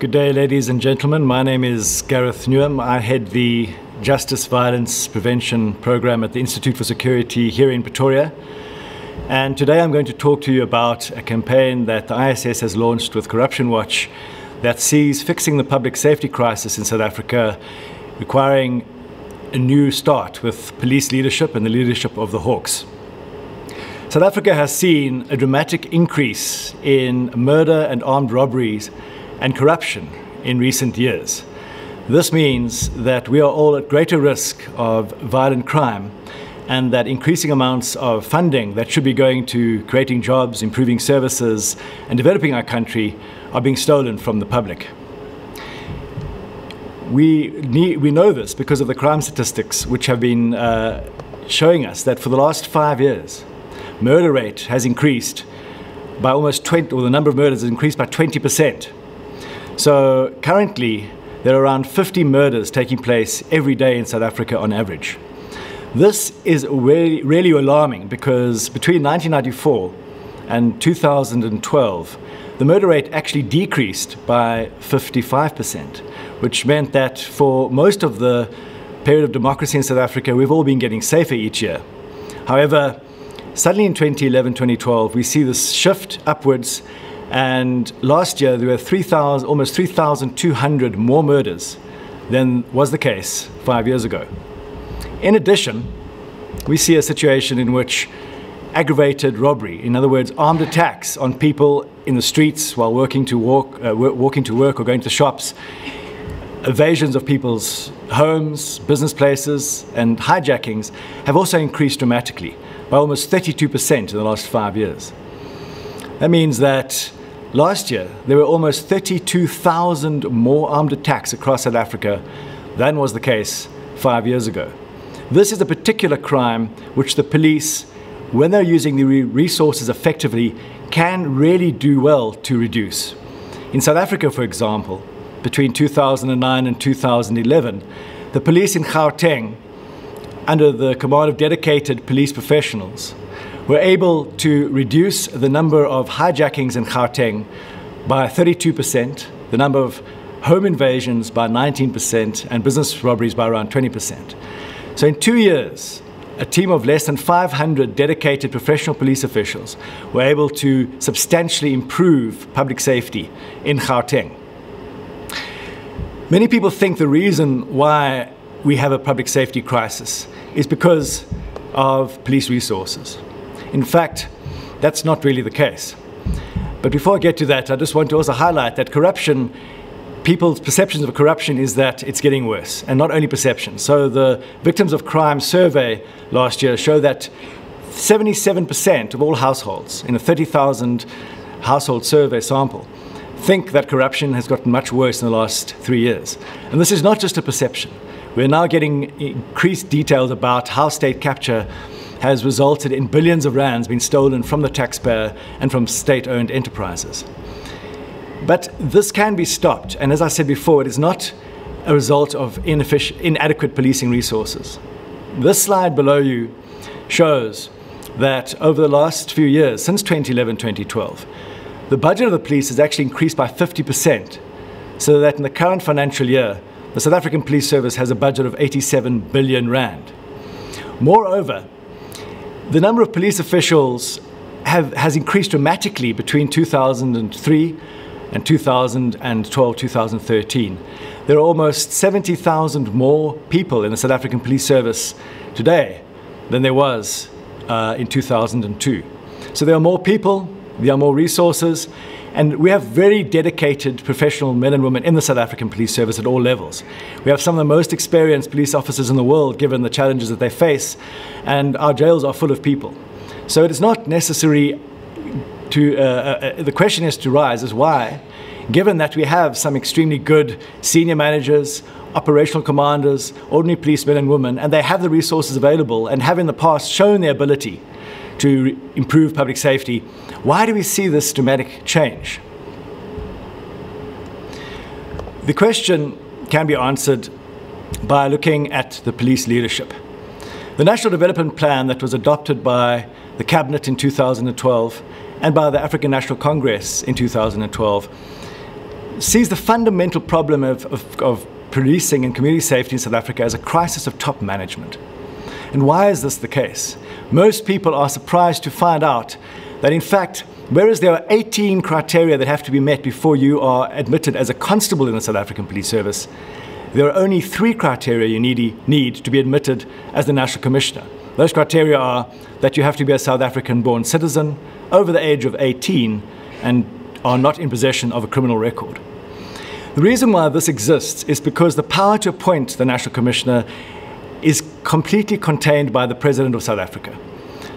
Good day, ladies and gentlemen. My name is Gareth Newham. I head the Justice Violence Prevention Program at the Institute for Security here in Pretoria. And today I'm going to talk to you about a campaign that the ISS has launched with Corruption Watch that sees fixing the public safety crisis in South Africa requiring a new start with police leadership and the leadership of the Hawks. South Africa has seen a dramatic increase in murder and armed robberies and corruption in recent years. This means that we are all at greater risk of violent crime and that increasing amounts of funding that should be going to creating jobs, improving services, and developing our country are being stolen from the public. We, need, we know this because of the crime statistics, which have been uh, showing us that for the last five years, murder rate has increased by almost 20, or the number of murders has increased by 20%. So currently, there are around 50 murders taking place every day in South Africa on average. This is really, really alarming because between 1994 and 2012, the murder rate actually decreased by 55%, which meant that for most of the period of democracy in South Africa, we've all been getting safer each year. However, Suddenly in 2011 2012, we see this shift upwards, and last year there were 3, 000, almost 3,200 more murders than was the case five years ago. In addition, we see a situation in which aggravated robbery, in other words, armed attacks on people in the streets while working to walk, uh, walking to work or going to shops, evasions of people's homes, business places, and hijackings have also increased dramatically by almost 32% in the last five years. That means that last year there were almost 32,000 more armed attacks across South Africa than was the case five years ago. This is a particular crime which the police, when they're using the resources effectively, can really do well to reduce. In South Africa, for example, between 2009 and 2011, the police in Gauteng under the command of dedicated police professionals, were able to reduce the number of hijackings in Gauteng by 32%, the number of home invasions by 19%, and business robberies by around 20%. So in two years, a team of less than 500 dedicated professional police officials were able to substantially improve public safety in Gauteng. Many people think the reason why we have a public safety crisis is because of police resources. In fact, that's not really the case. But before I get to that, I just want to also highlight that corruption, people's perceptions of corruption is that it's getting worse, and not only perception. So the Victims of Crime survey last year showed that 77% of all households in a 30,000 household survey sample think that corruption has gotten much worse in the last three years. And this is not just a perception. We're now getting increased details about how state capture has resulted in billions of rands being stolen from the taxpayer and from state owned enterprises. But this can be stopped, and as I said before, it is not a result of inadequate policing resources. This slide below you shows that over the last few years, since 2011 2012, the budget of the police has actually increased by 50%, so that in the current financial year, the South African Police Service has a budget of 87 billion rand. Moreover, the number of police officials have, has increased dramatically between 2003 and 2012 2013. There are almost 70,000 more people in the South African Police Service today than there was uh, in 2002. So there are more people, there are more resources, and we have very dedicated professional men and women in the South African Police Service at all levels. We have some of the most experienced police officers in the world given the challenges that they face, and our jails are full of people. So it is not necessary to, uh, uh, uh the question is to rise is why, given that we have some extremely good senior managers, operational commanders, ordinary policemen and women, and they have the resources available and have in the past shown their ability to improve public safety. Why do we see this dramatic change? The question can be answered by looking at the police leadership. The National Development Plan that was adopted by the Cabinet in 2012 and by the African National Congress in 2012 sees the fundamental problem of, of, of policing and community safety in South Africa as a crisis of top management. And why is this the case? Most people are surprised to find out that, in fact, whereas there are 18 criteria that have to be met before you are admitted as a constable in the South African Police Service, there are only three criteria you need, need to be admitted as the National Commissioner. Those criteria are that you have to be a South African born citizen, over the age of 18, and are not in possession of a criminal record. The reason why this exists is because the power to appoint the National Commissioner is completely contained by the President of South Africa.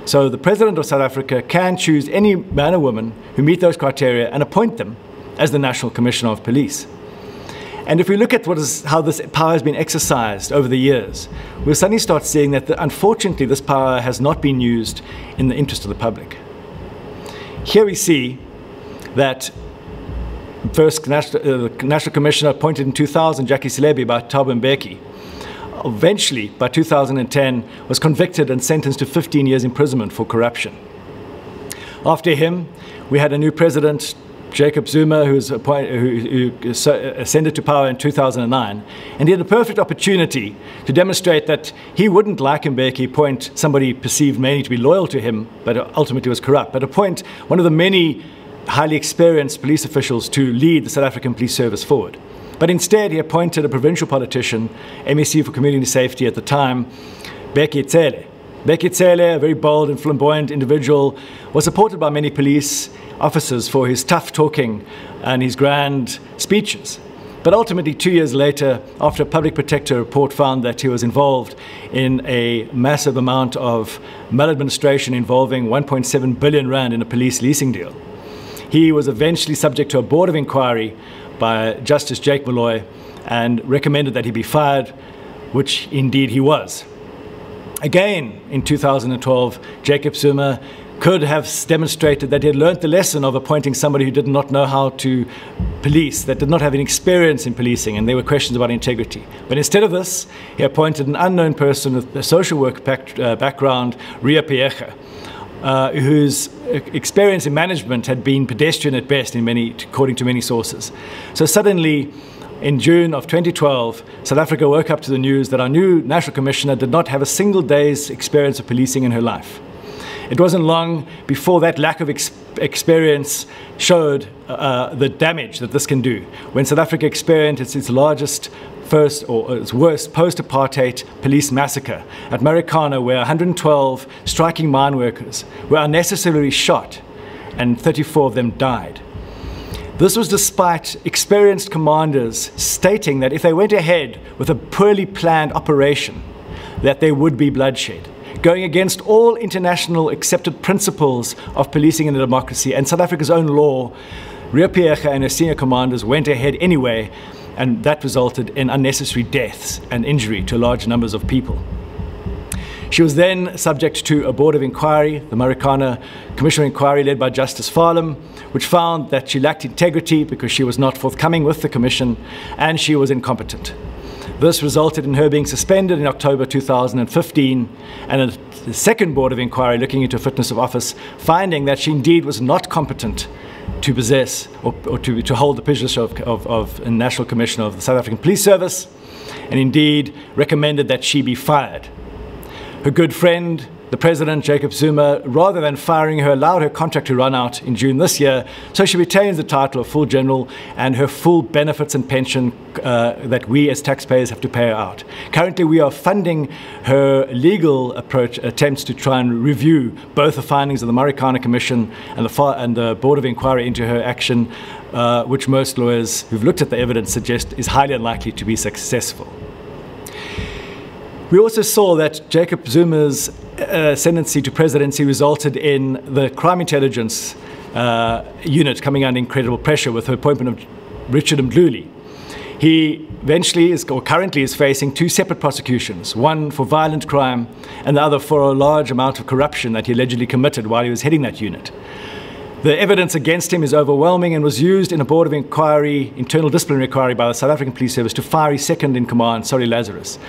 So the President of South Africa can choose any man or woman who meet those criteria and appoint them as the National Commissioner of Police. And if we look at what is, how this power has been exercised over the years, we'll suddenly start seeing that the, unfortunately this power has not been used in the interest of the public. Here we see that first National, uh, National Commissioner appointed in 2000, Jackie Selebi, by Thabo Mbeki, eventually, by 2010, was convicted and sentenced to 15 years imprisonment for corruption. After him, we had a new president, Jacob Zuma, who, who, who, ascended to power in 2009, and he had a perfect opportunity to demonstrate that he wouldn't, like Mbeki, appoint somebody perceived mainly to be loyal to him, but ultimately was corrupt, but appoint one of the many highly experienced police officials to lead the South African Police Service forward. But instead, he appointed a provincial politician, MEC for Community Safety at the time, Bheki Cele. Bheki Cele, a very bold and flamboyant individual, was supported by many police officers for his tough talking and his grand speeches. But ultimately, two years later, after a public protector report found that he was involved in a massive amount of maladministration involving 1.7 billion rand in a police leasing deal, he was eventually subject to a board of inquiry by Justice Jake Moloi and recommended that he be fired, which indeed he was. Again, in 2012, Jacob Zuma could have demonstrated that he had learned the lesson of appointing somebody who did not know how to police, that did not have any experience in policing, and there were questions about integrity. But instead of this, he appointed an unknown person with a social work uh, background, Riah Phiyega, uh, whose experience in management had been pedestrian at best, in many, according to many sources. So suddenly, in June of 2012, South Africa woke up to the news that our new National Commissioner did not have a single day's experience of policing in her life. It wasn't long before that lack of ex experience showed uh, the damage that this can do. When South Africa experienced its, its largest first or its worst post-apartheid police massacre at Marikana where 112 striking mine workers were unnecessarily shot and 34 of them died. This was despite experienced commanders stating that if they went ahead with a poorly planned operation, that there would be bloodshed, going against all international accepted principles of policing in a democracy and South Africa's own law. Riah Phiyega and her senior commanders went ahead anyway and that resulted in unnecessary deaths and injury to large numbers of people. She was then subject to a board of inquiry, the Marikana Commission of Inquiry led by Justice Farlam, which found that she lacked integrity because she was not forthcoming with the Commission and she was incompetent. This resulted in her being suspended in October 2015 and a second board of inquiry looking into fitness of office, finding that she indeed was not competent to possess or, or to, to hold the position of, of, of a National Commissioner of the South African Police Service, and indeed recommended that she be fired. Her good friend, the President, Jacob Zuma, rather than firing her, allowed her contract to run out in June this year, so she retains the title of full general and her full benefits and pension uh, that we as taxpayers have to pay her out. Currently, we are funding her legal approach attempts to try and review both the findings of the Marikana Commission and the, and the Board of Inquiry into her action, uh, which most lawyers who've looked at the evidence suggest is highly unlikely to be successful. We also saw that Jacob Zuma's uh, ascendancy to presidency resulted in the crime intelligence uh, unit coming under incredible pressure with the appointment of Richard Mdluli. He eventually is, or currently is facing two separate prosecutions, one for violent crime and the other for a large amount of corruption that he allegedly committed while he was heading that unit. The evidence against him is overwhelming and was used in a board of inquiry, internal disciplinary inquiry by the South African Police Service to fire his second in command, Solly Lazarus.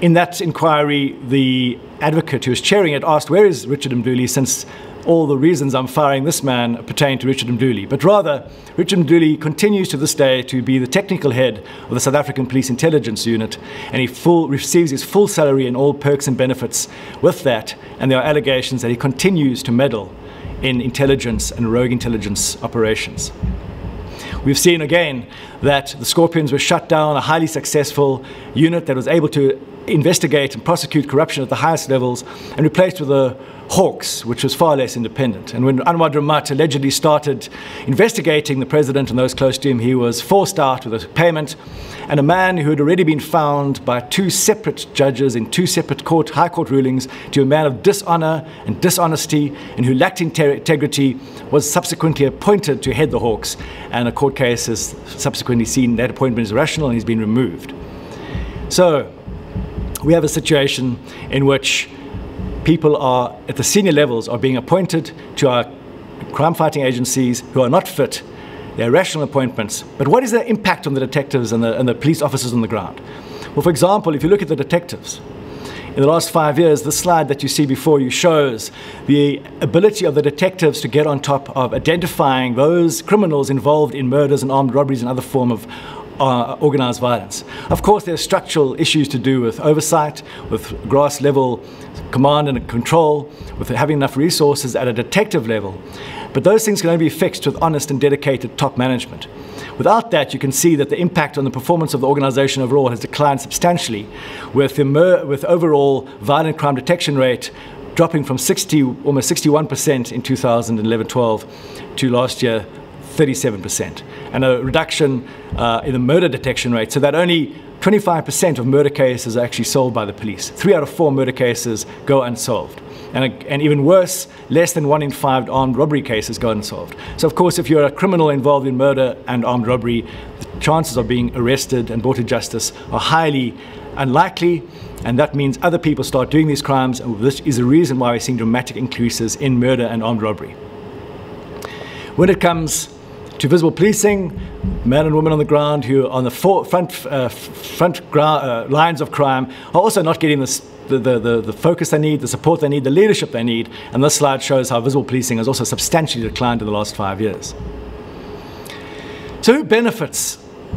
In that inquiry, the advocate who was chairing it asked, Where is Richard Mdluli? Since all the reasons I'm firing this man pertain to Richard Mdluli, but rather Richard Mdluli continues to this day to be the technical head of the South African Police Intelligence Unit, and he full, receives his full salary and all perks and benefits with that, and there are allegations that he continues to meddle in intelligence and rogue intelligence operations. We've seen again that the Scorpions were shut down, a highly successful unit that was able to investigate and prosecute corruption at the highest levels, and replaced with the Hawks, which was far less independent. And when Anwar Dramat allegedly started investigating the president and those close to him, he was forced out with a payment. And a man who had already been found by two separate judges in two separate court, high court rulings to a man of dishonor and dishonesty and who lacked integrity was subsequently appointed to head the Hawks. And a court case has subsequently seen that appointment is irrational and he's been removed. So we have a situation in which people are at the senior levels are being appointed to our crime fighting agencies who are not fit. They're rational appointments. But what is the impact on the detectives and the, and the police officers on the ground? Well, for example, if you look at the detectives, in the last five years, the slide that you see before you shows the ability of the detectives to get on top of identifying those criminals involved in murders and armed robberies and other form of uh, organized violence. Of course, there are structural issues to do with oversight, with grass level command and control, with having enough resources at a detective level. But those things can only be fixed with honest and dedicated top management. Without that, you can see that the impact on the performance of the organization overall has declined substantially, with, with overall violent crime detection rate dropping from 60, almost 61% in 2011-12 to last year 37%, and a reduction uh, in the murder detection rate, so that only 25% of murder cases are actually solved by the police. Three out of four murder cases go unsolved. And, and, even worse, less than one in five armed robbery cases go unsolved. So, of course, if you're a criminal involved in murder and armed robbery, the chances of being arrested and brought to justice are highly unlikely, and that means other people start doing these crimes, and this is the reason why we're seeing dramatic increases in murder and armed robbery. When it comes to visible policing, men and women on the ground who are on the front, uh, front uh, lines of crime are also not getting the, the, the, the, focus they need, the support they need, the leadership they need. And this slide shows how visible policing has also substantially declined in the last five years. So who benefits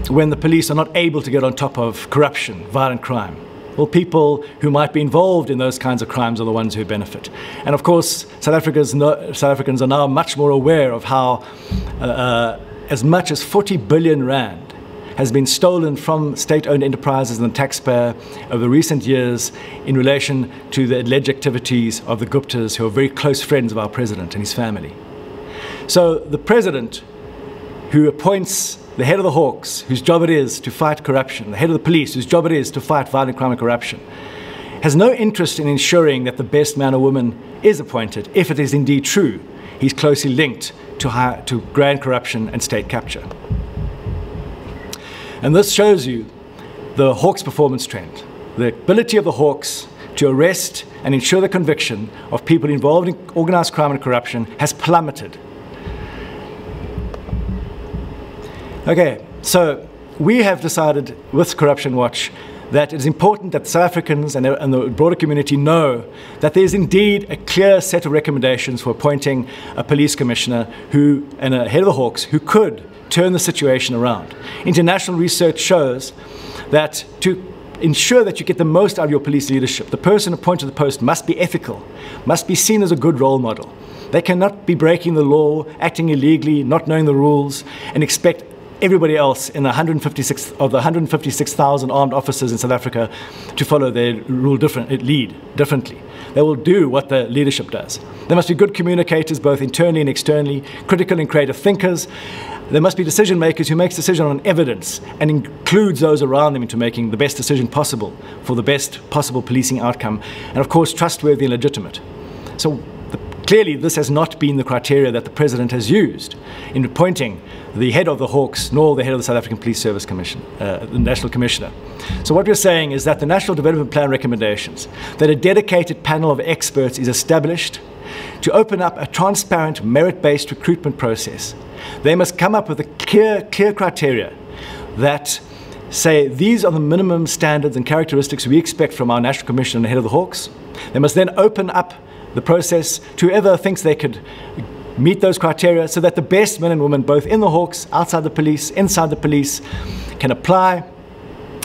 when the police are not able to get on top of corruption, violent crime? Well, people who might be involved in those kinds of crimes are the ones who benefit. And of course, South, Africa's no, South Africans are now much more aware of how uh, uh, as much as 40 billion rand has been stolen from state-owned enterprises and the taxpayer over recent years in relation to the alleged activities of the Guptas, who are very close friends of our president and his family. So the president, who appoints the head of the Hawks, whose job it is to fight corruption, the head of the police, whose job it is to fight violent crime and corruption, has no interest in ensuring that the best man or woman is appointed, if it is indeed true he's closely linked to, high, to grand corruption and state capture. And this shows you the Hawks performance trend, the ability of the Hawks to arrest and ensure the conviction of people involved in organized crime and corruption has plummeted Okay, so we have decided with Corruption Watch that it is important that South Africans and, and the broader community know that there is indeed a clear set of recommendations for appointing a police commissioner who, and a head of the Hawks who could turn the situation around. International research shows that to ensure that you get the most out of your police leadership, the person appointed to the post must be ethical, must be seen as a good role model. They cannot be breaking the law, acting illegally, not knowing the rules, and expect everybody else in the 156 of the 156,000 armed officers in South Africa to follow their rule different eh, lead differently. They will do what the leadership does. They must be good communicators, both internally and externally, critical and creative thinkers. There must be decision makers who makes decision on evidence and includes those around them into making the best decision possible for the best possible policing outcome, and of course trustworthy and legitimate. So Clearly, this has not been the criteria that the President has used in appointing the head of the Hawks nor the head of the South African Police Service Commission, uh, the National Commissioner. So what we're saying is that the National Development Plan recommendations that a dedicated panel of experts is established to open up a transparent, merit-based recruitment process. They must come up with a clear, clear criteria that say these are the minimum standards and characteristics we expect from our National Commissioner and the head of the Hawks. They must then open up the process to whoever thinks they could meet those criteria so that the best men and women, both in the Hawks, outside the police, inside the police, can apply.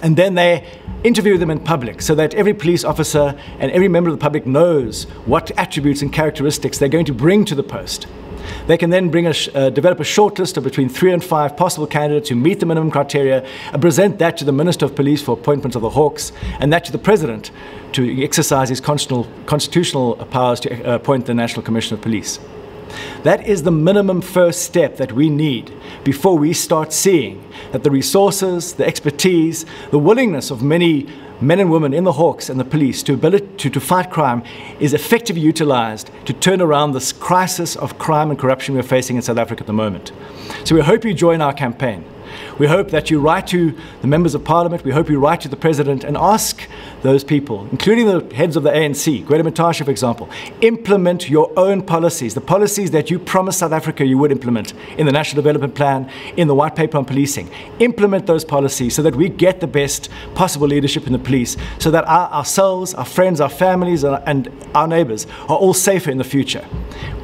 And then they interview them in public so that every police officer and every member of the public knows what attributes and characteristics they're going to bring to the post. They can then bring a uh, develop a shortlist of between three and five possible candidates who meet the minimum criteria and present that to the Minister of Police for appointment of the Hawks and that to the President to exercise his constitutional, constitutional powers to uh, appoint the National Commission of Police. That is the minimum first step that we need before we start seeing that the resources, the expertise, the willingness of many men and women in the Hawks and the police to, ability, to, to fight crime is effectively utilized to turn around this crisis of crime and corruption we're facing in South Africa at the moment. So we hope you join our campaign. We hope that you write to the members of parliament, we hope you write to the president and ask those people, including the heads of the ANC, Gwede Mantashe, for example, implement your own policies, the policies that you promised South Africa you would implement in the National Development Plan, in the White Paper on Policing. Implement those policies so that we get the best possible leadership in the police, so that our, ourselves, our friends, our families, and our neighbors are all safer in the future.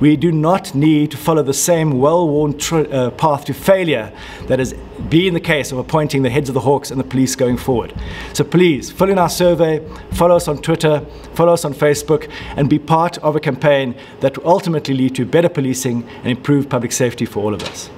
We do not need to follow the same well-worn uh, path to failure that has been the case of appointing the heads of the Hawks and the police going forward. So please, fill in our survey, follow us on Twitter, follow us on Facebook, and be part of a campaign that will ultimately lead to better policing and improved public safety for all of us.